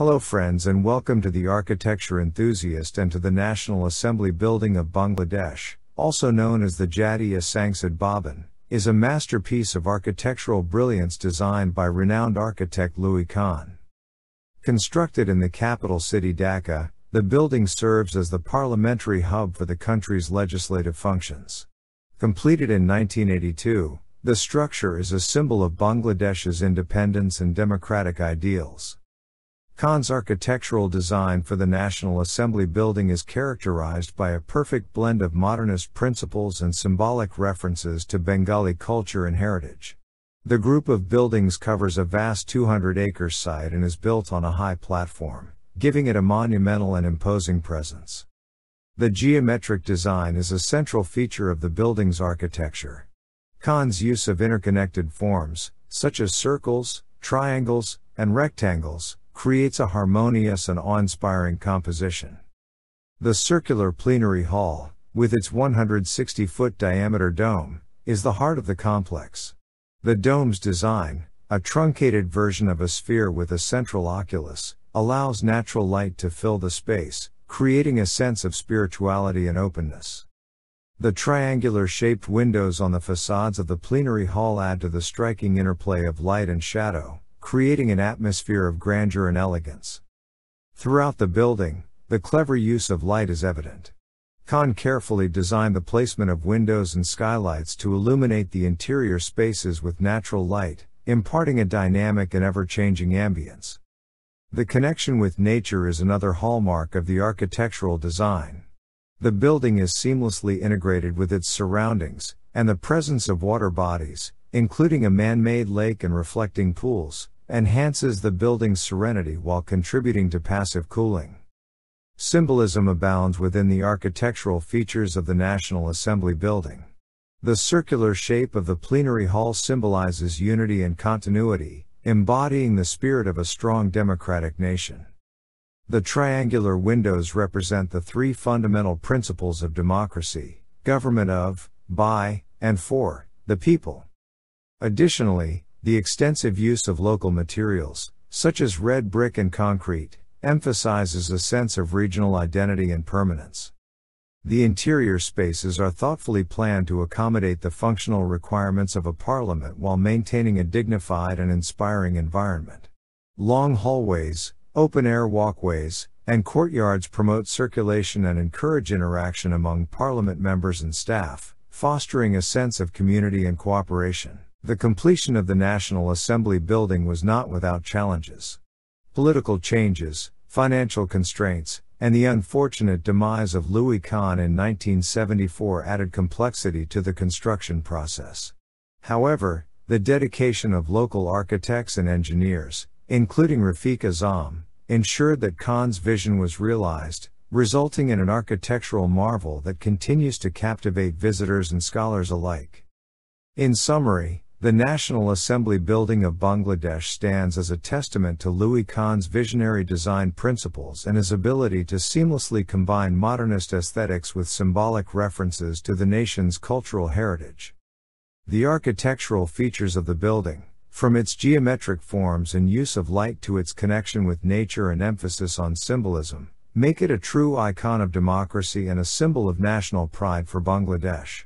Hello, friends, and welcome to the Architecture Enthusiast and to the National Assembly Building of Bangladesh, also known as the Jatiya Sangsad Bhaban, is a masterpiece of architectural brilliance designed by renowned architect Louis Kahn. Constructed in the capital city Dhaka, the building serves as the parliamentary hub for the country's legislative functions. Completed in 1982, the structure is a symbol of Bangladesh's independence and democratic ideals. Kahn's architectural design for the National Assembly building is characterized by a perfect blend of modernist principles and symbolic references to Bengali culture and heritage. The group of buildings covers a vast 200 acre site and is built on a high platform, giving it a monumental and imposing presence. The geometric design is a central feature of the building's architecture. Kahn's use of interconnected forms, such as circles, triangles, and rectangles, creates a harmonious and awe-inspiring composition. The circular plenary hall, with its 160-foot diameter dome, is the heart of the complex. The dome's design, a truncated version of a sphere with a central oculus, allows natural light to fill the space, creating a sense of spirituality and openness. The triangular shaped windows on the facades of the plenary hall add to the striking interplay of light and shadow, creating an atmosphere of grandeur and elegance. Throughout the building, the clever use of light is evident. Kahn carefully designed the placement of windows and skylights to illuminate the interior spaces with natural light, imparting a dynamic and ever changing ambience. The connection with nature is another hallmark of the architectural design. The building is seamlessly integrated with its surroundings, and the presence of water bodies, including a man made lake and reflecting pools, enhances the building's serenity while contributing to passive cooling. Symbolism abounds within the architectural features of the National Assembly building. The circular shape of the plenary hall symbolizes unity and continuity, embodying the spirit of a strong democratic nation. The triangular windows represent the three fundamental principles of democracy government of, by, and for the people. Additionally, the extensive use of local materials, such as red brick and concrete, emphasizes a sense of regional identity and permanence. The interior spaces are thoughtfully planned to accommodate the functional requirements of a parliament while maintaining a dignified and inspiring environment. Long hallways, open air walkways, and courtyards promote circulation and encourage interaction among parliament members and staff, fostering a sense of community and cooperation. The completion of the National Assembly building was not without challenges. Political changes, financial constraints, and the unfortunate demise of Louis Kahn in 1974 added complexity to the construction process. However, the dedication of local architects and engineers, including Rafiq Azam, ensured that Kahn's vision was realized, resulting in an architectural marvel that continues to captivate visitors and scholars alike. In summary, the National Assembly building of Bangladesh stands as a testament to Louis Kahn's visionary design principles and his ability to seamlessly combine modernist aesthetics with symbolic references to the nation's cultural heritage. The architectural features of the building, from its geometric forms and use of light to its connection with nature and emphasis on symbolism, make it a true icon of democracy and a symbol of national pride for Bangladesh.